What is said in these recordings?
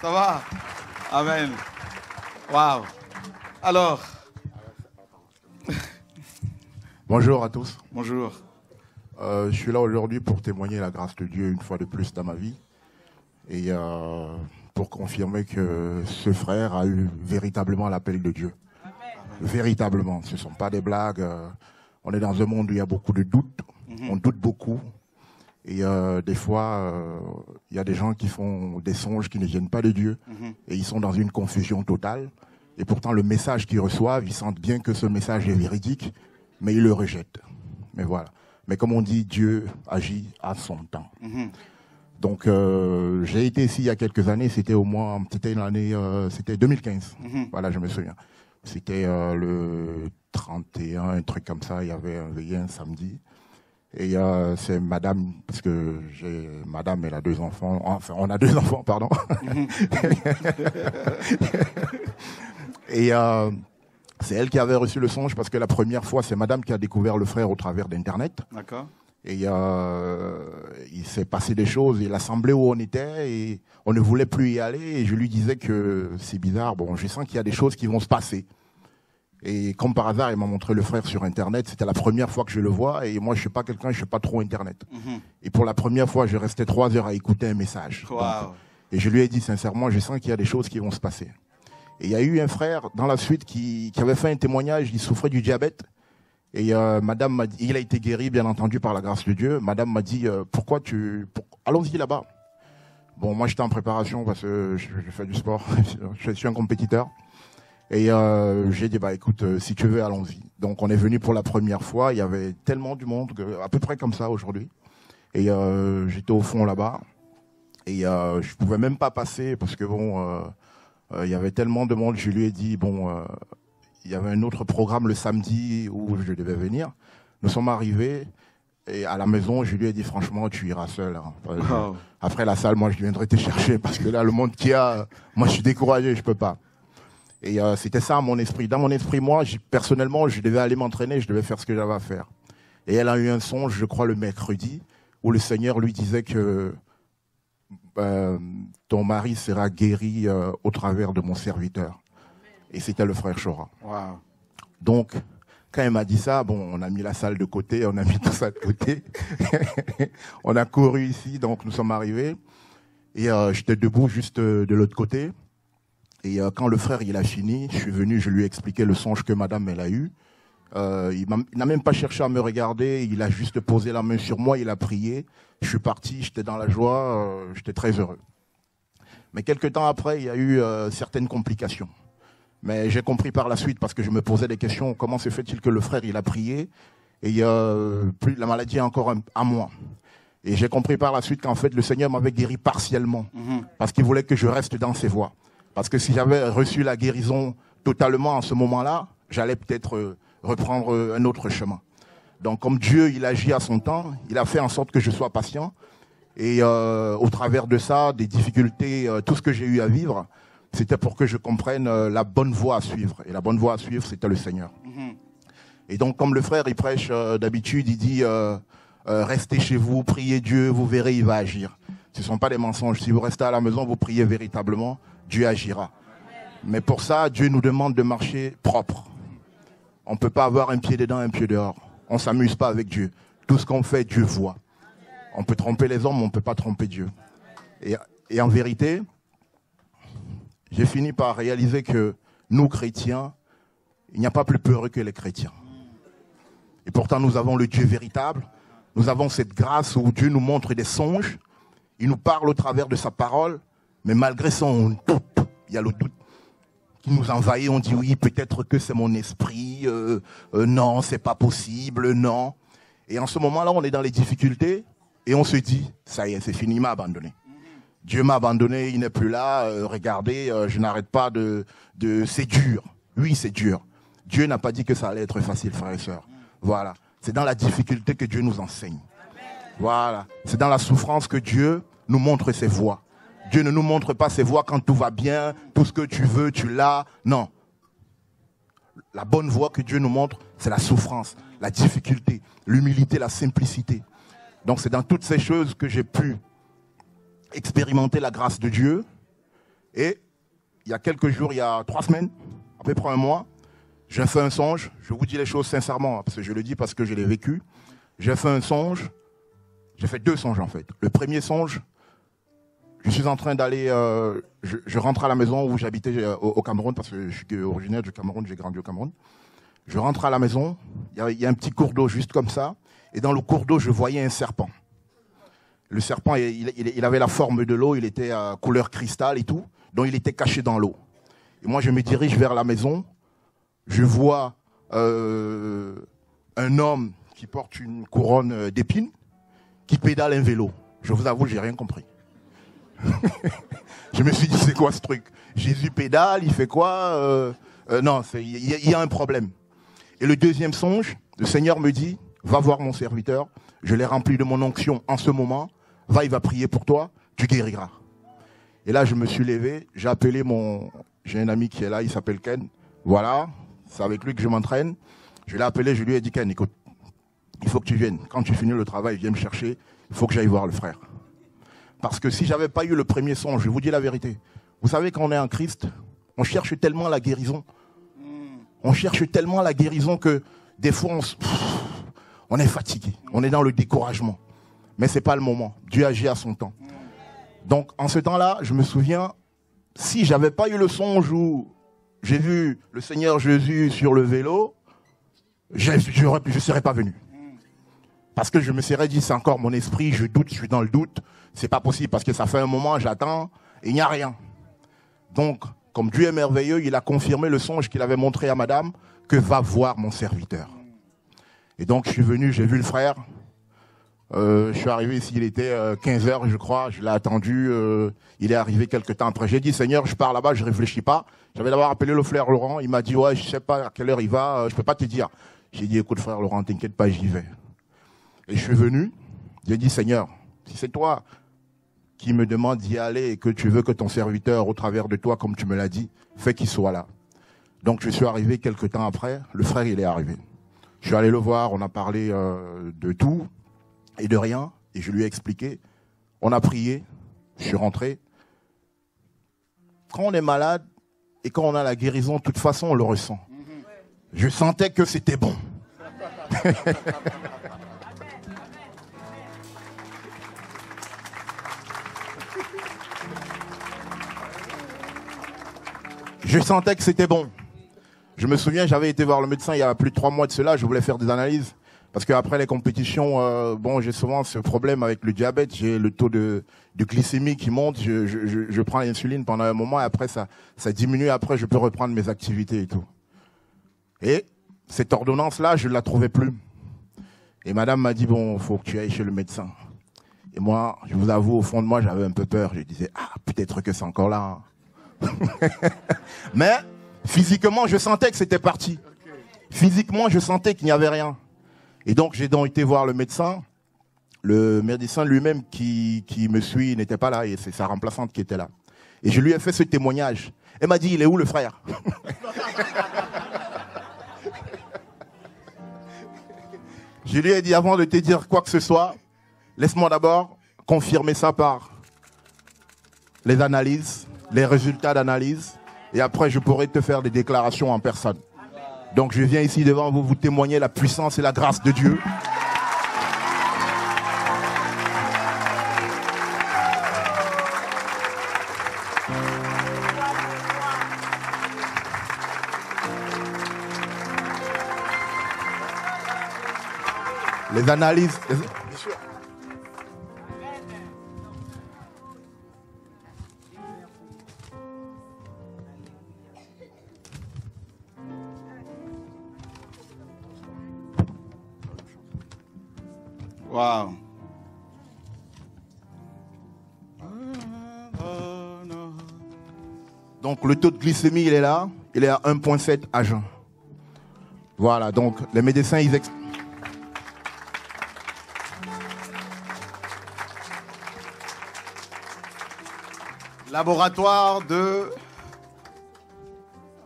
Ça va? Amen. Waouh. Alors. Bonjour à tous. Bonjour. Euh, je suis là aujourd'hui pour témoigner la grâce de Dieu une fois de plus dans ma vie. Et euh, pour confirmer que ce frère a eu véritablement l'appel de Dieu. Véritablement. Ce ne sont pas des blagues. euh, on est dans un monde où il y a beaucoup de doutes. On doute beaucoup. Et euh, des fois, euh, il y a des gens qui font des songes qui ne viennent pas de Dieu. Et ils sont dans une confusion totale. Et pourtant, le message qu'ils reçoivent, ils sentent bien que ce message est véridique, mais ils le rejettent. Mais voilà. Mais comme on dit, Dieu agit à son temps. Donc, euh, j'ai été ici il y a quelques années. C'était au moins, c'était l'année, euh, c'était 2015. Voilà, je me souviens. C'était euh, le 31, un truc comme ça. Il y avait un un samedi. Et c'est madame, parce que j'ai, madame, elle a deux enfants. Enfin, on a deux enfants, pardon. Et euh, c'est elle qui avait reçu le songe parce que la première fois, c'est madame qui a découvert le frère au travers d'Internet. D'accord. Et euh, il s'est passé des choses. Et l'assemblée où on était, et on ne voulait plus y aller. Et je lui disais que c'est bizarre. Bon, je sens qu'il y a des choses qui vont se passer. Et comme par hasard, il m'a montré le frère sur Internet. C'était la première fois que je le vois. Et moi, je suis pas quelqu'un, je suis pas trop Internet. Et pour la première fois, je restais trois heures à écouter un message. Donc, et je lui ai dit sincèrement, je sens qu'il y a des choses qui vont se passer. Et il y a eu un frère dans la suite qui, qui avait fait un témoignage, il souffrait du diabète. Et euh, madame m'a dit, il a été guéri, bien entendu, par la grâce de Dieu. Madame m'a dit, euh, pourquoi tu... pour- Allons-y là-bas. Bon, moi j'étais en préparation parce que je, je fais du sport, je suis un compétiteur. Et euh, j'ai dit, bah écoute, euh, si tu veux, allons-y. Donc on est venu pour la première fois, il y avait tellement du monde, que- à peu près comme ça aujourd'hui. Et euh, j'étais au fond là-bas. Et euh, je pouvais même pas passer parce que bon, euh, euh, il y avait tellement de monde. Je lui ai dit bon, euh, il y avait un autre programme le samedi où je devais venir. Nous sommes arrivés et à la maison, je lui ai dit franchement, tu iras seul. hein. Enfin, je- Wow. Après la salle, moi, je viendrai te chercher parce que là, le monde qu'il y a, moi, je suis découragé, je peux pas. Et euh, c'était ça mon esprit. Dans mon esprit, moi, personnellement, je devais aller m'entraîner, je devais faire ce que j'avais à faire. Et elle a eu un songe, je crois, le mercredi, où le Seigneur lui disait que euh, ton mari sera guéri euh, au travers de mon serviteur. Et c'était le frère Chora. Waouh. Donc, quand elle m'a dit ça, bon, on a mis la salle de côté, on a mis tout ça de côté. on a couru ici, donc nous sommes arrivés. Et euh, j'étais debout juste euh, de l'autre côté. Et euh, quand le frère il a fini, je suis venu, je lui ai expliqué le songe que madame elle a eu. Euh, il n'a même pas cherché à me regarder, il a juste posé la main sur moi, il a prié. Je suis parti, j'étais dans la joie, euh, j'étais très heureux. Mais quelques temps après, il y a eu euh, certaines complications. Mais j'ai compris par la suite parce que je me posais des questions. Comment se fait-il que le frère il a prié et euh, plus la maladie est encore à moi? Et j'ai compris par la suite qu'en fait le Seigneur m'avait guéri partiellement parce qu'il voulait que je reste dans ses voies. Parce que si j'avais reçu la guérison totalement en ce moment-là, j'allais peut-être euh, reprendre euh, un autre chemin. Donc comme Dieu il agit à son temps, il a fait en sorte que je sois patient et euh, au travers de ça, des difficultés, tout ce que j'ai eu à vivre, c'était pour que je comprenne la bonne voie à suivre. Et la bonne voie à suivre, c'était le Seigneur. Et donc, comme le frère, il prêche d'habitude, il dit restez chez vous, priez Dieu, vous verrez, il va agir. Ce ne sont pas des mensonges. Si vous restez à la maison, vous priez véritablement, Dieu agira. Mais pour ça, Dieu nous demande de marcher propre. On ne peut pas avoir un pied dedans, un pied dehors. On ne s'amuse pas avec Dieu. Tout ce qu'on fait, Dieu voit. On peut tromper les hommes, on ne peut pas tromper Dieu. Et, et en vérité, j'ai fini par réaliser que nous, chrétiens, il n'y a pas plus peureux que les chrétiens. Et pourtant, nous avons le Dieu véritable. Nous avons cette grâce où Dieu nous montre des songes. Il nous parle au travers de sa parole. Mais malgré ça, on doute. Il y a le doute qui nous envahit. On dit oui, peut-être que c'est mon esprit. Euh, euh, non, c'est pas possible. Non. Et en ce moment-là, on est dans les difficultés. Et on se dit, ça y est, c'est fini, il m'a abandonné. Dieu m'a abandonné, il n'est plus là. euh, regardez, euh, je n'arrête pas de, de... C'est dur. Oui, c'est dur. Dieu n'a pas dit que ça allait être facile, frères et sœurs. Voilà. C'est dans la difficulté que Dieu nous enseigne. Voilà. C'est dans la souffrance que Dieu nous montre ses voies. Dieu ne nous montre pas ses voies quand tout va bien, tout ce que tu veux, tu l'as. Non. La bonne voie que Dieu nous montre, c'est la souffrance, la difficulté, l'humilité, la simplicité. Donc c'est dans toutes ces choses que j'ai pu expérimenter la grâce de Dieu. Et il y a quelques jours, il y a trois semaines, à peu près un mois, j'ai fait un songe. Je vous dis les choses sincèrement, parce que je le dis parce que je l'ai vécu. J'ai fait un songe. J'ai fait deux songes en fait. Le premier songe, je suis en train d'aller, euh, je, rentre à la maison où j'habitais euh, au, Cameroun parce que je suis originaire du Cameroun, j'ai grandi au Cameroun. Je rentre à la maison, il y, a un petit cours d'eau juste comme ça, et dans le cours d'eau, je voyais un serpent. Le serpent, il, avait la forme de l'eau, il était à couleur cristal et tout, donc il était caché dans l'eau. Et moi, je me dirige vers la maison, je vois euh, un homme qui porte une couronne d'épines, qui pédale un vélo. Je vous avoue, j'ai rien compris. je me suis dit, c'est quoi ce truc? Jésus pédale, il fait quoi euh, euh, Non, il y, a un problème. Et le deuxième songe, le Seigneur me dit, va voir mon serviteur, je l'ai rempli de mon onction en ce moment, va, il va prier pour toi, tu guériras. Et là, je me suis levé, j'ai appelé mon... J'ai un ami qui est là, il s'appelle Ken. Voilà, c'est avec lui que je m'entraîne. Je l'ai appelé, je lui ai dit, Ken, écoute, il faut que tu viennes. Quand tu finis le travail, viens me chercher, il faut que j'aille voir le frère. Parce que si j'avais pas eu le premier songe, je vous dis la vérité. Vous savez, quand on est en Christ, on cherche tellement la guérison. On cherche tellement la guérison que des fois, on, est fatigué. On est dans le découragement. Mais ce n'est pas le moment. Dieu agit à son temps. Donc, en ce temps-là, je me souviens, si j'avais pas eu le songe où j'ai vu le Seigneur Jésus sur le vélo, je ne serais pas venu. Parce que je me serais dit, c'est encore mon esprit, je doute, je suis dans le doute. C'est pas possible parce que ça fait un moment, j'attends, et il n'y a rien. Donc, comme Dieu est merveilleux, il a confirmé le songe qu'il avait montré à madame, que va voir mon serviteur. Et donc, je suis venu, j'ai vu le frère. Euh, je suis arrivé ici, il était 15 euh, heures, je crois. Je l'ai attendu. Euh, il est arrivé quelques temps après. J'ai dit, Seigneur, je pars là-bas, je réfléchis pas. J'avais d'abord appelé le frère Laurent. Il m'a dit, ouais, je sais pas à quelle heure il va. je peux pas te dire. J'ai dit, écoute, frère Laurent, t'inquiète pas, j'y vais. Et je suis venu, j'ai dit, Seigneur, si c'est toi qui me demandes d'y aller et que tu veux que ton serviteur, au travers de toi, comme tu me l'as dit, fais qu'il soit là. Donc je suis arrivé quelques temps après, le frère il est arrivé. Je suis allé le voir, on a parlé euh, de tout et de rien, et je lui ai expliqué. On a prié, je suis rentré. Quand on est malade et quand on a la guérison, de toute façon on le ressent. Je sentais que c'était bon. Je sentais que c'était bon. Je me souviens, j'avais été voir le médecin il y a plus de trois mois de cela, je voulais faire des analyses. Parce qu'après les compétitions, euh, bon, j'ai souvent ce problème avec le diabète, j'ai le taux de, glycémie qui monte, je, prends l'insuline pendant un moment et après ça, ça diminue, après je peux reprendre mes activités et tout. Et cette ordonnance-là, je ne la trouvais plus. Et madame m'a dit, bon, faut que tu ailles chez le médecin. Et moi, je vous avoue, au fond de moi, j'avais un peu peur. Je disais, ah, peut-être que c'est encore là. Hein. Mais physiquement, je sentais que c'était parti. Physiquement, je sentais qu'il n'y avait rien. Et donc, j'ai donc été voir le médecin. Le médecin lui-même qui, qui me suit n'était pas là et c'est sa remplaçante qui était là. Et je lui ai fait ce témoignage. Elle m'a dit, il est où le frère Je lui ai dit, avant de te dire quoi que ce soit, laisse-moi d'abord confirmer ça par les analyses, les résultats d'analyse et après je pourrai te faire des déclarations en personne. Donc je viens ici devant vous vous témoigner la puissance et la grâce de Dieu. Les analyses, le taux de glycémie, il est là. Il est à 1,7 agents. Voilà, donc les médecins, ils Laboratoire de...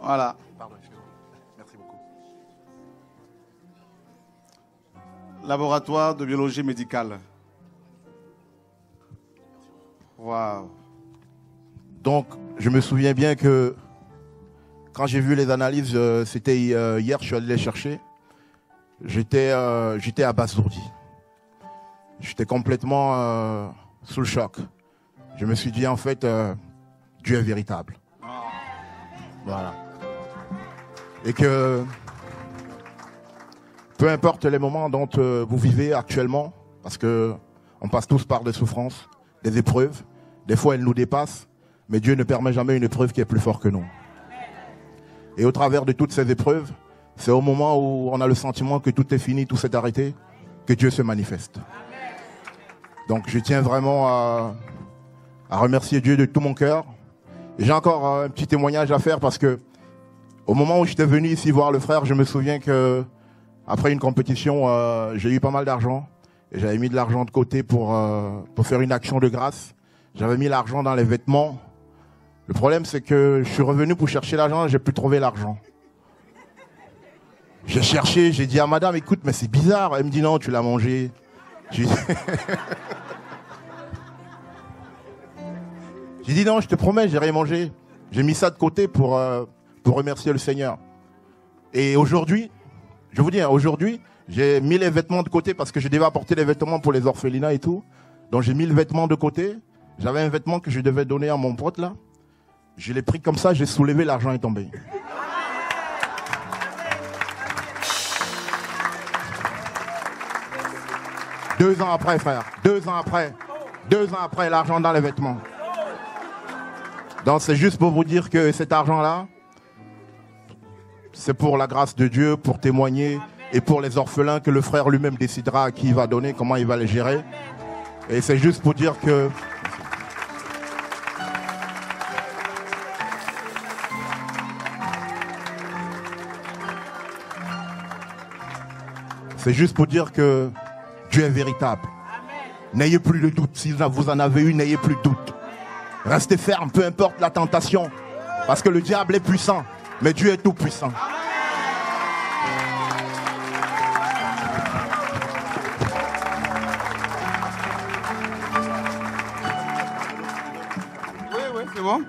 Voilà. Merci beaucoup. Laboratoire de biologie médicale. Waouh. Donc, je me souviens bien que quand j'ai vu les analyses, euh, c'était euh, hier, je suis allé les chercher. J'étais euh, abasourdi. J'étais complètement sous le choc. Je me suis dit, en fait, Dieu est véritable. Voilà. Et que peu importe les moments dont vous vivez actuellement, parce que on passe tous par des souffrances, des épreuves, des fois elles nous dépassent, mais Dieu ne permet jamais une épreuve qui est plus forte que nous. Et au travers de toutes ces épreuves, c'est au moment où on a le sentiment que tout est fini, tout s'est arrêté, que Dieu se manifeste. Donc je tiens vraiment à, à remercier Dieu de tout mon cœur. J'ai encore euh, un petit témoignage à faire parce que au moment où j'étais venu ici voir le frère, je me souviens que après une compétition, euh, j'ai eu pas mal d'argent et j'avais mis de l'argent de côté pour euh, pour faire une action de grâce. J'avais mis l'argent dans les vêtements. Le problème, c'est que je suis revenu pour chercher l'argent j'ai plus trouvé l'argent. J'ai cherché, j'ai dit à madame, écoute, mais c'est bizarre. Elle me dit non, tu l'as mangé. J'ai dit- J'ai dit non, je te promets, j'ai rien mangé. J'ai mis ça de côté pour, euh, pour remercier le Seigneur. Et aujourd'hui, je vous dis, hein, aujourd'hui, j'ai mis les vêtements de côté parce que je devais apporter les vêtements pour les orphelinats et tout. Donc j'ai mis le vêtement de côté. J'avais un vêtement que je devais donner à mon pote là. Je l'ai pris comme ça, j'ai soulevé, l'argent est tombé. Deux ans après, frère. Deux ans après. Deux ans après, l'argent dans les vêtements. Donc c'est juste pour vous dire que cet argent-là, c'est pour la grâce de Dieu, pour témoigner et pour les orphelins que le frère lui-même décidera à qui il va donner, comment il va les gérer. Et c'est juste pour dire que c'est juste pour dire que Dieu est véritable. N'ayez plus de doute. Si vous en avez eu, n'ayez plus de doute. Restez ferme, peu importe la tentation. Parce que le diable est puissant, mais Dieu est tout puissant. Oui, oui, c'est bon.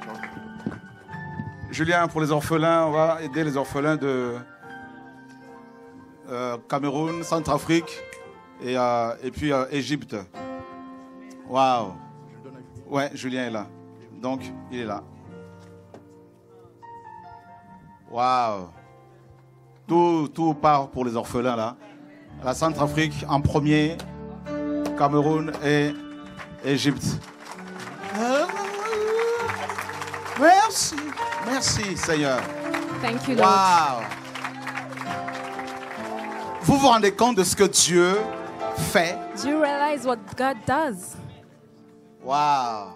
Julien, pour les orphelins, on va aider les orphelins de Cameroun, Centrafrique et, euh, et puis euh, Égypte. Waouh. Ouais, Julien est là. Donc, il est là. Waouh. Tout, tout part pour les orphelins là. La Centrafrique en premier, Cameroun et Égypte. Merci. Merci, Seigneur. Thank you, Lord. Wow. Vous vous rendez compte de ce que Dieu fait? Do you realize what God does? Wow.